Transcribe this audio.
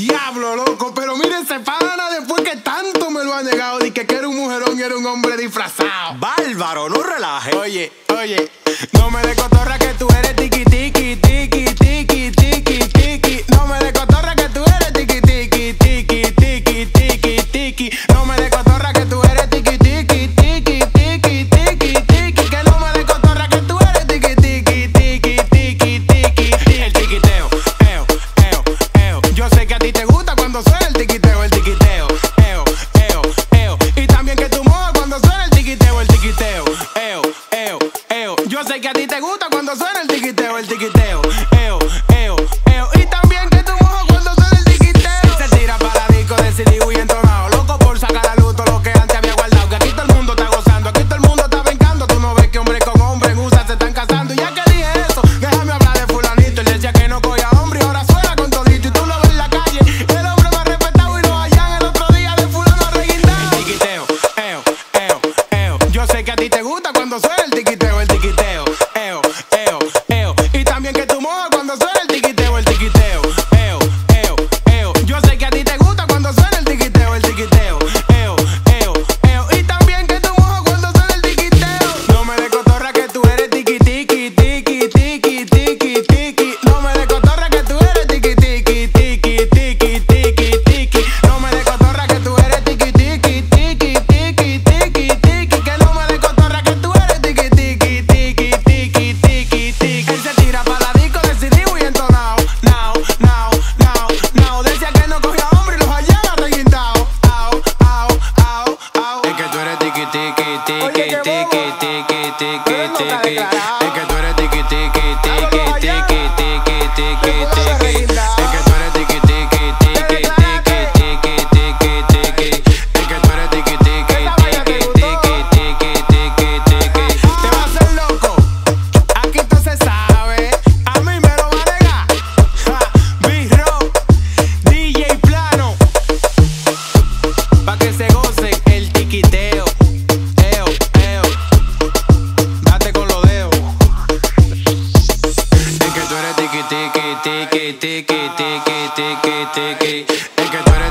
Diablo, loco, pero mire ese pana después que tanto me lo han negado. Dije que, era un mujerón y era un hombre disfrazado. Bárbaro, no relaje. Oye, oye, no me de cotorra que tú eres tiki tiki. cuando suena el tiquiteo, el tiquiteo, eo, eo, eo. Y también que tú muevas cuando suena el tiquiteo, el tiquiteo, eo, eo, eo. Yo sé que a ti te gusta cuando suena el tiquiteo, el tiquiteo, eo, eo, eo. Y también que tú muevas cuando suena el tiquiteo. Y se tira para disco, decidido y tiki tiki tiki tiki tiki tiki. Es que tú eres tiki tiki tiki. tiki, tiki, tiki, tiki. Es que tú eres